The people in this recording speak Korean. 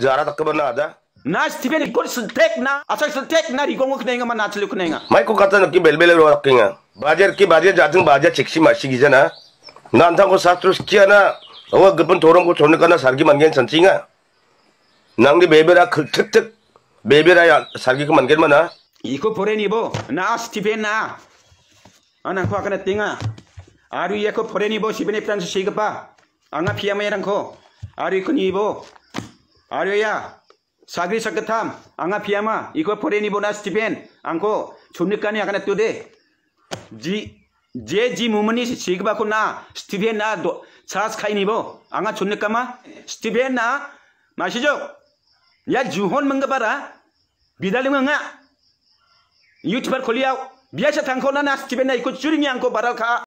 jarata kabana da nas tibeni kor s e n t e k na asak s e n t e k na r i k o n g o knenga man natlu knenga mai ko katana ki belbele ro r k i n g a b a j a r ki b a j a r j a t u n g b a j a r c h i k s i mashi gijana nanthang ko thorne kana s a i mangen g s n n Nangdi c i g a a bebe ra kuk t k bebe r ya s a kiana g e n m n n a Iko pore 어, 그분 도 a s t i 가 e na. Anak 아 낭리 매베라 tinga. a 야 살기 그 k o pore ni bo, si b e n 아 p 코 아까나 띵아. 아루 예 a 보레 a 보 시베네 a 랑스 시그파. 아나 피아메랑 iko ni bo. Aleluya. Sagri sakatam, anga piyama, iko poreni bonas tipen, angko chumnikani akana tude. Ji, je ji mumani sikba ko na, stiven na do, chas khai nibo, anga chumnikama, stiven na, 마시죠? 야 주혼 뭔가 봐라. 비달리면 아. 유튜버 걸리야. 미아샤 당코나 나 스티벤나 이거 줄이니 않고 바라카.